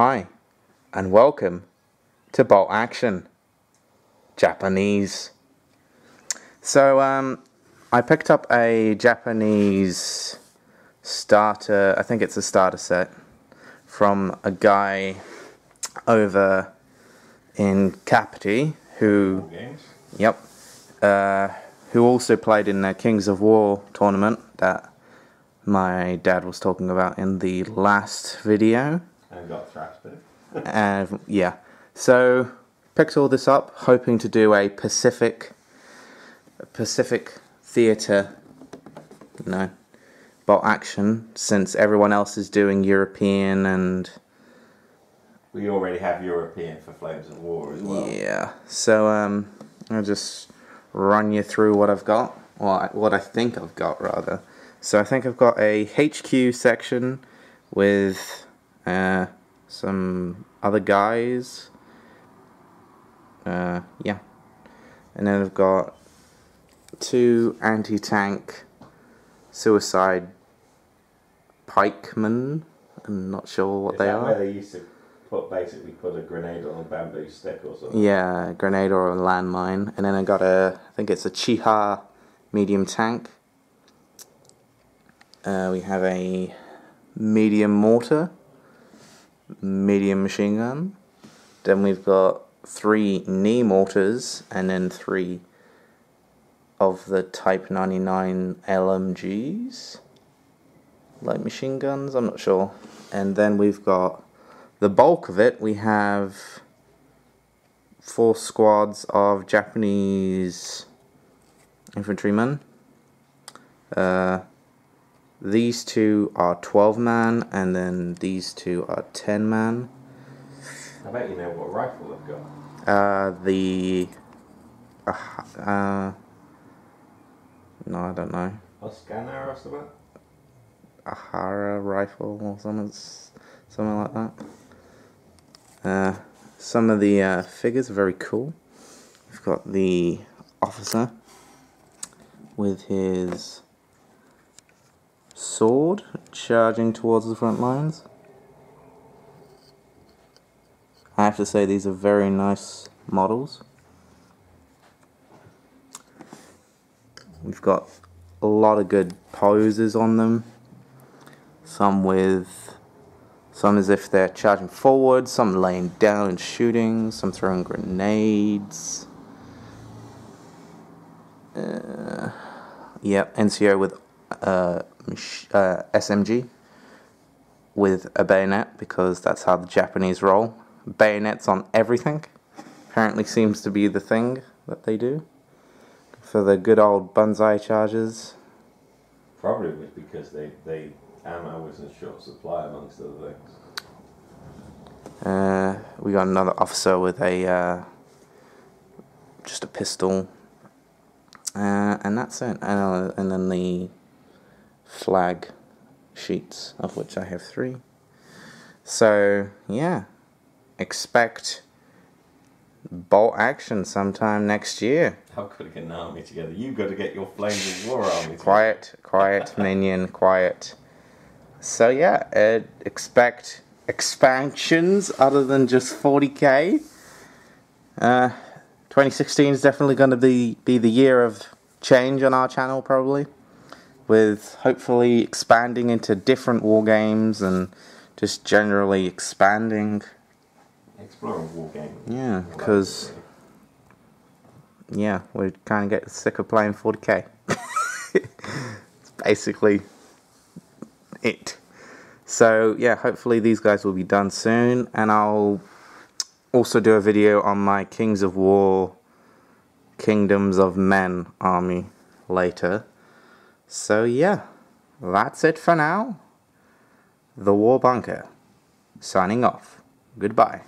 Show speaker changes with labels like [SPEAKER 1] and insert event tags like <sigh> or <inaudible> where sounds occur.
[SPEAKER 1] Hi, and welcome to Bolt Action Japanese. So, um, I picked up a Japanese starter, I think it's a starter set, from a guy over in Kapiti who, yep, uh, who also played in the Kings of War tournament that my dad was talking about in the last video.
[SPEAKER 2] And got thrashed it.
[SPEAKER 1] And yeah, so picked all this up, hoping to do a Pacific, Pacific theatre, no, bolt action since everyone else is doing European and
[SPEAKER 2] We already have European for Flames of War as well.
[SPEAKER 1] yeah. So um, I'll just run you through what I've got, or what I think I've got rather. So I think I've got a HQ section with uh, some other guys. Uh, yeah, and then I've got two anti-tank suicide pikemen. I'm not sure what
[SPEAKER 2] Is
[SPEAKER 1] they are.
[SPEAKER 2] where they used to put basically put a grenade on a bamboo stick or something?
[SPEAKER 1] Yeah, a grenade or a landmine. And then I got a, I think it's a Chi-Ha medium tank. Uh, we have a medium mortar, medium machine gun. Then we've got three knee mortars and then three of the Type 99 LMGs. Light machine guns, I'm not sure. And then we've got the bulk of it, we have four squads of Japanese infantrymen. Uh, these two are 12 man, and then these two are 10 man.
[SPEAKER 2] I bet you know what rifle they've got.
[SPEAKER 1] Uh, the. Uh, uh, no, I don't know.
[SPEAKER 2] A scanner or something?
[SPEAKER 1] A Hara rifle or something, something like that. Uh, some of the uh, figures are very cool. We've got the officer with his sword charging towards the front lines. I have to say, these are very nice models. We've got a lot of good poses on them. Some with some as if they're charging forward, some laying down and shooting, some throwing grenades. Uh, yep, NCO with uh, uh, SMG with a bayonet because that's how the Japanese roll. Bayonets on everything. Apparently seems to be the thing that they do. For the good old banzai charges.
[SPEAKER 2] Probably was because they, they ammo was in short supply amongst other things.
[SPEAKER 1] Uh, we got another officer with a uh, just a pistol, uh, and that's it. Uh, and then the flag sheets, of which I have three. So yeah, expect bolt action sometime next year.
[SPEAKER 2] How could I get an army together? You've got to get your Flames of War army together.
[SPEAKER 1] Quiet, quiet, <laughs> minion, quiet. So yeah, uh, expect expansions other than just 40k. Uh, 2016 is definitely going to be be the year of change on our channel, probably, with hopefully expanding into different war games and just generally expanding.
[SPEAKER 2] Exploring war games.
[SPEAKER 1] Yeah, because Yeah, we kind of get sick of playing 40k. <laughs> it's basically it. So yeah, hopefully these guys will be done soon, and I'll also do a video on my Kings of War, Kingdoms of Men army later. So yeah, that's it for now. The War Bunker, signing off. Goodbye.